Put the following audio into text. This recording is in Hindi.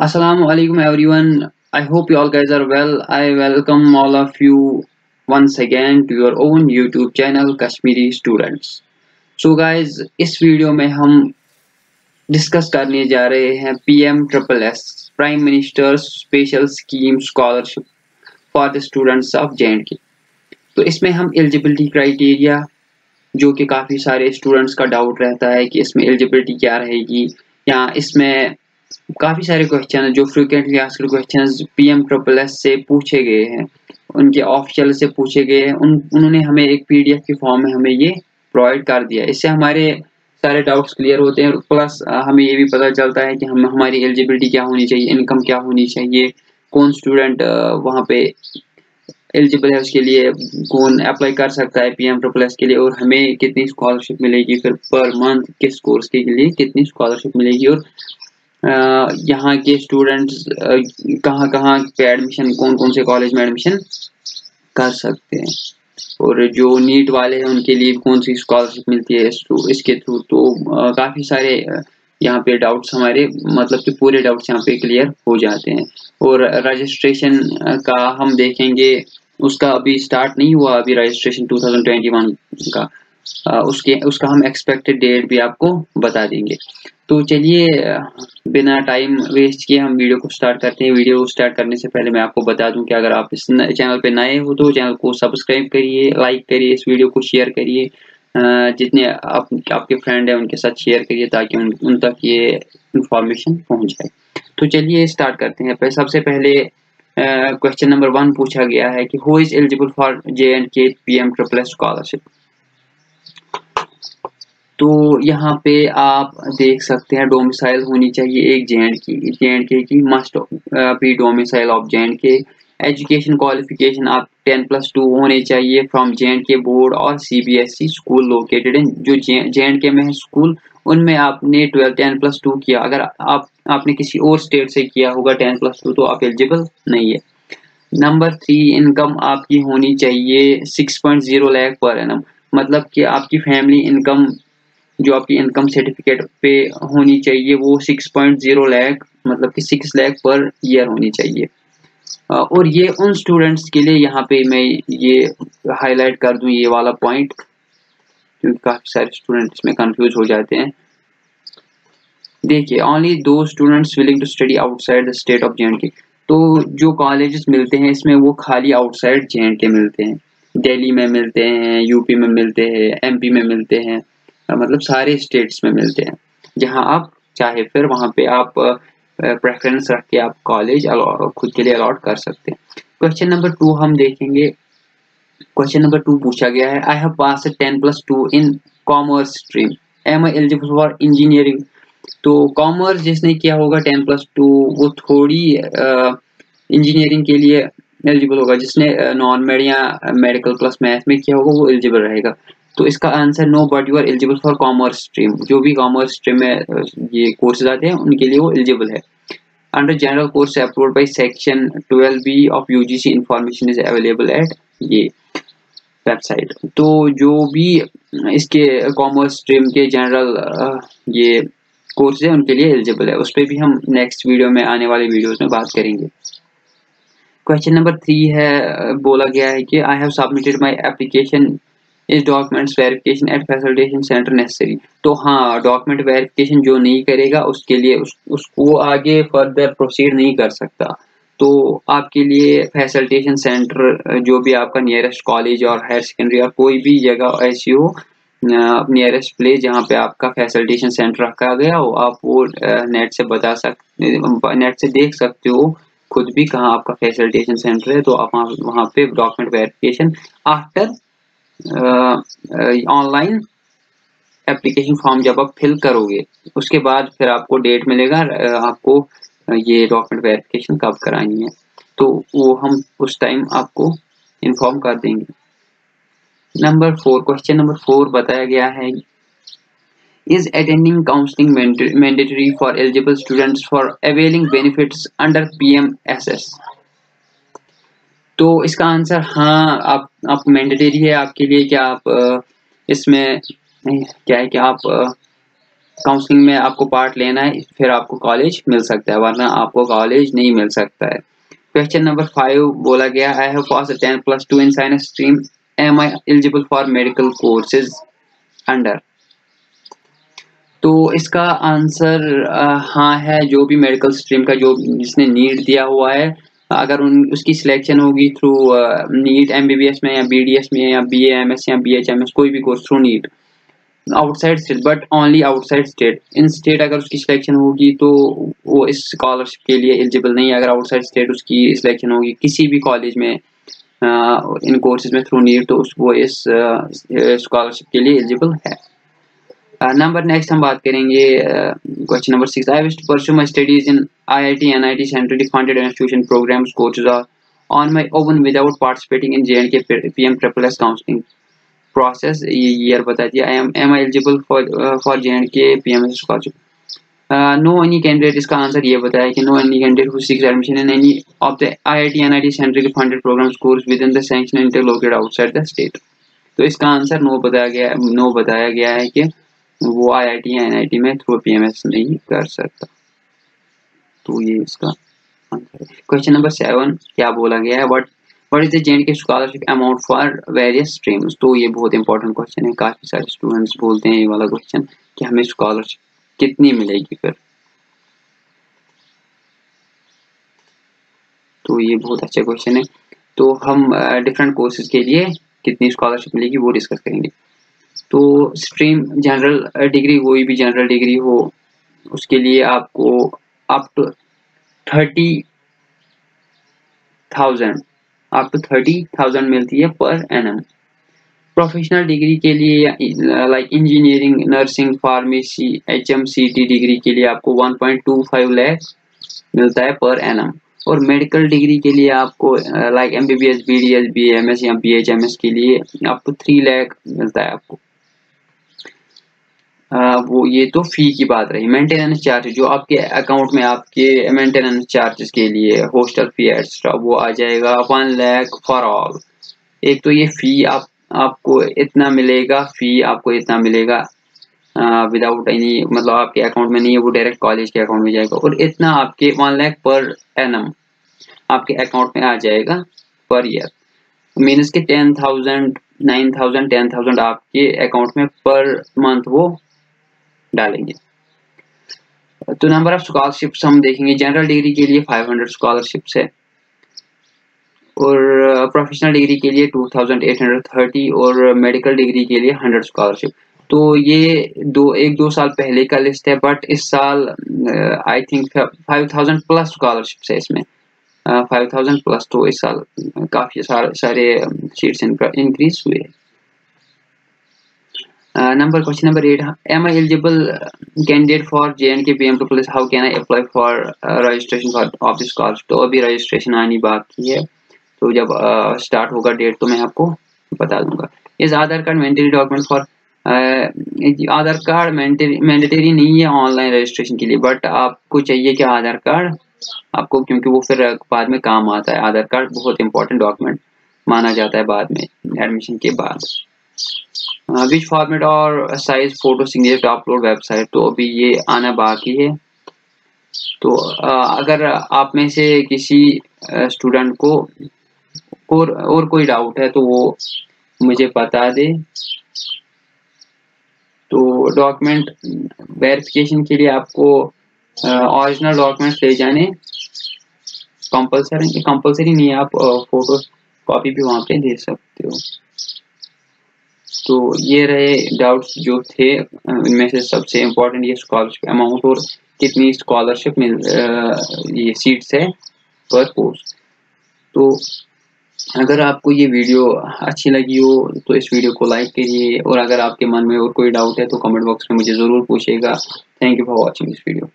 Assalamu alaikum everyone. I hope you all guys are well. I welcome all of you once again to your own YouTube channel Kashmiri Students. So guys, इस वीडियो में हम डिस्कस करने जा रहे हैं PM triple S prime minister special scheme scholarship for the students of J and K तो इसमें हम एलिजिबिलिटी क्राइटेरिया जो कि काफ़ी सारे स्टूडेंट्स का डाउट रहता है कि इसमें एलिजिबिलिटी क्या रहेगी या इसमें काफ़ी सारे क्वेश्चन जो frequently asked question P M triple S से पूछे गए हैं। उनके ऑफिशियल से पूछे गए हैं। उन, उन्होंने हमें एक पीडीएफ के फॉर्म में हमें ये प्रोवाइड कर दिया। इससे हमारे सारे डाउट्स क्लियर होते हैं प्लस हमें ये भी पता चलता है कि हम, हमारी एलिजिबिलिटी क्या होनी चाहिए इनकम क्या होनी चाहिए, कौन स्टूडेंट वहाँ पे एलिजिबल है उसके लिए, कौन अप्लाई कर सकता है पीएम ट्रिपल एस के लिए और हमें कितनी स्कॉलरशिप मिलेगी फिर पर मंथ किस कोर्स के लिए कितनी स्कॉलरशिप मिलेगी और यहाँ के स्टूडेंट्स कहाँ कहाँ पे एडमिशन कौन कौन से कॉलेज में एडमिशन कर सकते हैं? और जो नीट वाले हैं, उनके लिए कौन सी स्कॉलरशिप मिलती है इसके थ्रू तो काफ़ी सारे यहाँ पे डाउट्स हमारे मतलब कि पूरे डाउट्स यहाँ पे क्लियर हो जाते हैं। और रजिस्ट्रेशन का हम देखेंगे, उसका अभी स्टार्ट नहीं हुआ अभी रजिस्ट्रेशन 2021 का। उसके उसका हम एक्सपेक्टेड डेट भी आपको बता देंगे। तो चलिए बिना टाइम वेस्ट किए हम वीडियो को स्टार्ट करते हैं। वीडियो स्टार्ट करने से पहले मैं आपको बता दूँ कि अगर आप इस चैनल पे नए हो तो चैनल को सब्सक्राइब करिए लाइक करिए इस वीडियो को शेयर करिए। जितने आप, आपके फ्रेंड हैं उनके साथ शेयर करिए ताकि उन, उन तक ये इंफॉर्मेशन पहुँच जाए। तो चलिए स्टार्ट करते हैं। सबसे पहले क्वेश्चन नंबर वन पूछा गया है कि who is eligible for J and K P M triple scholarship तो यहाँ पे आप देख सकते हैं डोमिसाइल होनी चाहिए एक जे की। जे के की must be domicile of J K education qualification आप टेन प्लस टू होने चाहिए फ्रॉम जे के बोर्ड और C B S E school located in जो जे के में है स्कूल उनमें आपने ट्वेल्व टेन प्लस टू किया। अगर आप, आपने किसी और स्टेट से किया होगा टेन प्लस टू तो आप एलिजिबल नहीं है। नंबर थ्री इनकम आपकी होनी चाहिए six point zero lakh per annum मतलब कि आपकी फैमिली इनकम जो आपकी इनकम सर्टिफिकेट पे होनी चाहिए, वो 6.0 लाख मतलब कि 6 लाख पर ईयर होनी चाहिए। और ये उन स्टूडेंट्स के लिए यहाँ पे मैं ये हाईलाइट कर दूँ, ये वाला पॉइंट क्योंकि काफ़ी सारे स्टूडेंट इसमें कंफ्यूज हो जाते हैं। देखिए ओनली दो students willing to study outside the state of J तो जो कॉलेजेस मिलते हैं, इसमें वो खाली आउटसाइड जे मिलते हैं। दिल्ली में मिलते हैं यूपी में मिलते हैं एमपी में मिलते हैं। मतलब सारे स्टेट्स में मिलते हैं। जहाँ आप चाहे फिर वहाँ पे आप प्रेफरेंस रख के आप कॉलेज खुद के लिए अलॉट कर सकते हैं। क्वेश्चन नंबर टू हम देखेंगे। क्वेश्चन नंबर टू पूछा गया है। I have pass ten plus two in commerce stream am I eligible for engineering तो कॉमर्स जिसने किया होगा टेन प्लस टू वो थोड़ी इंजीनियरिंग के लिए एलिजिबल होगा। जिसने नॉन मेड या मेडिकल प्लस मैथ में किया होगा, वो एलिजिबल रहेगा। तो इसका answer no but you are eligible for commerce stream जो भी कॉमर्स स्ट्रीम में ये कोर्सेज आते हैं, उनके लिए वो एलिजिबल है। Under general course approve by section twelve B of U G C information is available at ये वेबसाइट तो जो भी इसके कॉमर्स स्ट्रीम के जनरल ये कोर्स है, उनके लिए एलिजिबल है। उस पर भी हम नेक्स्ट वीडियो में, आने वाले वीडियोस में बात करेंगे। क्वेश्चन नंबर थ्री है बोला गया है कि I have submitted my application is documents verification at facilitation centre necessary तो हाँ डॉक्यूमेंट वेरिफिकेशन जो नहीं करेगा उसके लिए उस, उसको आगे फर्दर प्रोसीड नहीं कर सकता। तो आपके लिए फैसिलिटेशन सेंटर जो भी आपका नियरेस्ट कॉलेज और हायर सेकेंडरी और कोई भी जगह ऐसी हो नियरेस्ट प्लेस जहाँ पे आपका फैसिलिटेशन सेंटर रखा गया हो आप वो नेट से बता सकते नेट से देख सकते हो खुद भी कहाँ आपका फैसिलिटेशन सेंटर है तो आप वहाँ पे document verification after online application form जब आप फिल करोगे, उसके बाद फिर आपको डेट मिलेगा आपको ये डॉक्यूमेंट वेरिफिकेशन कब करानी है। तो वो हम उस टाइम आपको इन्फॉर्म कर देंगे। Number four question number four बताया गया है। Is attending counseling mandatory for eligible students for availing benefits under PMSS तो इसका आंसर हाँ आप आप मैंडेटरी है आपके लिए कि आप इसमें क्या है कि आप काउंसलिंग में आपको पार्ट लेना है, फिर आपको कॉलेज मिल सकता है, वरना आपको कॉलेज नहीं मिल सकता है। क्वेश्चन नंबर फाइव बोला गया I have pass ten plus two in science stream am I eligible for medical courses under तो इसका आंसर हाँ है, जो भी मेडिकल स्ट्रीम का जो जिसने नीट दिया हुआ है अगर उन, उसकी सिलेक्शन होगी थ्रू नीट एमबीबीएस में या बीडीएस में या बीएएमएस या बीएचएमएस कोई भी course through NEET outside state but only outside state in state अगर उसकी सिलेक्शन होगी तो वो इस स्कॉलरशिप के लिए एलिजिबल नहीं है। अगर आउटसाइड स्टेट उसकी सिलेक्शन होगी किसी भी कॉलेज में इन कोर्सेज में थ्रू नीट तो उस वो इस स्कॉलरशिप के लिए एलिजिबल है। नंबर नेक्स्ट हम बात करेंगे question number six I wish to pursue my studies in I I T N I T centrally funded institution program courses are on my own without participating in J and K P M triple S counselling process ये ईयर बता दिया I am am I eligible for for J and K P M S scholarship no any candidate इसका आंसर ये बताया कि no any candidate who six admission in any of the I I T N I T centrally funded program course with in देंशन sanction inter locate outside the state तो इसका आंसर नो बताया गया नो बताया गया है कि वो आईआईटी या एनआईटी में थ्रू पी एम पीएमएस नहीं कर सकता। तो ये इसका आंसर क्वेश्चन नंबर सेवन क्या बोला गया है? What what is the gent K scholarship amount for various streams तो ये बहुत इंपॉर्टेंट क्वेश्चन है। काफ़ी सारे स्टूडेंट्स बोलते हैं ये वाला क्वेश्चन कि हमें स्कॉलरशिप कितनी मिलेगी फिर। तो ये बहुत अच्छा क्वेश्चन है। तो हम डिफरेंट कोर्सेज के लिए कितनी स्कॉलरशिप मिलेगी वो डिस्कस करेंगे। तो स्ट्रीम जनरल डिग्री कोई भी जनरल डिग्री हो, उसके लिए आपको up to thirty thousand up to thirty thousand मिलती है पर एनम प्रोफेशनल डिग्री के लिए like engineering nursing pharmacy H M C T degree के लिए आपको one point two five lakh मिलता है पर एनम और मेडिकल डिग्री के लिए आपको like M B B S B D S B M S या बी एच एम एस के लिए अप टू थ्री लैख मिलता है आपको. वो ये तो फ़ी की बात रही। मेंटेनेंस चार्ज जो आपके अकाउंट में आपके मेंटेनेंस चार्जेस के लिए हॉस्टल फ़ी एक्स्ट्रा वो आ जाएगा वन लैख फॉर ऑल एक तो ये फ़ी आप, आपको इतना मिलेगा फ़ी आपको इतना मिलेगा विदाउट एनी मतलब आपके अकाउंट में नहीं है, वो डायरेक्ट कॉलेज के अकाउंट में जाएगा। और इतना आपके वन लैख पर एनम आपके अकाउंट में आ जाएगा पर ईयर मीनस के ten thousand nine thousand ten thousand आपके अकाउंट में पर मंथ वो डालेंगे। तो नंबर ऑफ़ स्कॉलरशिप्स हम देखेंगे। जनरल डिग्री के लिए 500 स्कॉलरशिप्स है। और प्रोफेशनल डिग्री के लिए 2830 और मेडिकल डिग्री के लिए 100 स्कॉलरशिप तो ये दो, एक दो साल पहले का लिस्ट है बट इस साल आई थिंक 5000 प्लस स्कॉलरशिप्स है इसमें। फाइव थाउज़ेंड प्लस तो इस साल काफ़ी सारे सारे सीट्स इंक्रीज हुए हैं। Uh, number question number eight. Am i eligible candidate for jnk pm police? How can i apply for uh, registration for of this course तो अभी रजिस्ट्रेशन आनी बाकी है। तो जब स्टार्ट uh, होगा डेट तो मैं आपको बता दूँगा। इस Aadhaar card mandatory document for Aadhaar card mandatory नहीं है ऑनलाइन रजिस्ट्रेशन के लिए बट आपको चाहिए कि आधार कार्ड आपको क्योंकि वो फिर बाद में काम आता है। आधार कार्ड बहुत इंपॉर्टेंट डॉक्यूमेंट माना जाता है बाद में एडमिशन के बाद। विच फॉर्मेट और size photo signature upload website तो अभी ये आना बाकी है। तो अगर आप में से किसी स्टूडेंट को और और कोई डाउट है तो वो मुझे बता दे। तो डॉक्यूमेंट वेरिफिकेशन के लिए आपको ओरिजिनल डॉक्यूमेंट्स ले जाने। कंपलसरी कंपलसरी नहीं, आप फ़ोटो कॉपी भी वहाँ पे दे सकते हो। तो ये रहे डाउट्स जो थे इनमें से सबसे इम्पोर्टेंट ये स्कॉलरशिप अमाउंट और कितनी स्कॉलरशिप मिल ये सीट्स है पर पोस्ट तो अगर आपको ये वीडियो अच्छी लगी हो तो इस वीडियो को लाइक करिए और अगर आपके मन में और कोई डाउट है तो कमेंट बॉक्स में मुझे ज़रूर पूछिएगा. Thank you for watching this video